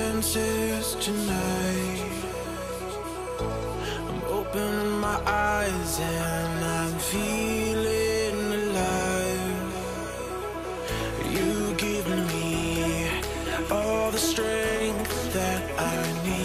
chances tonight. I'm opening my eyes and I'm feeling alive. You give me all the strength that I need.